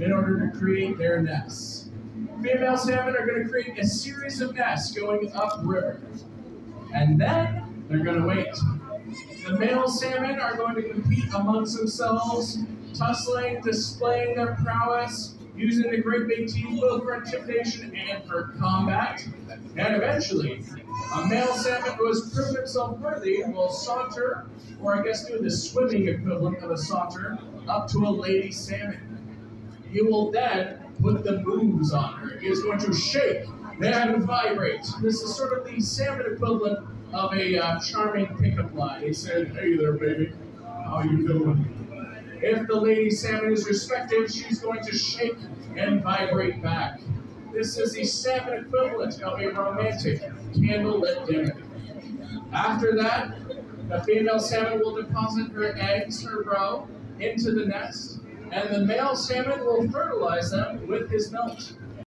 in order to create their nests. Female salmon are going to create a series of nests going upriver. And then they're going to wait. The male salmon are going to compete amongst themselves, tussling, displaying their prowess, using the great big teeth both for intimidation and for combat. And eventually, a male salmon who has proven himself worthy will saunter, or I guess do the swimming equivalent of a saunter, up to a lady salmon. He will then put the moves on her. He is going to shake and vibrate. This is sort of the salmon equivalent of a uh, charming pickup line. He said, "Hey there, baby, how you doing?" If the lady salmon is respected, she's going to shake and vibrate back. This is the salmon equivalent of a romantic candlelit dinner. After that, the female salmon will deposit her eggs, her roe, into the nest, and the male salmon will fertilize them with his milk.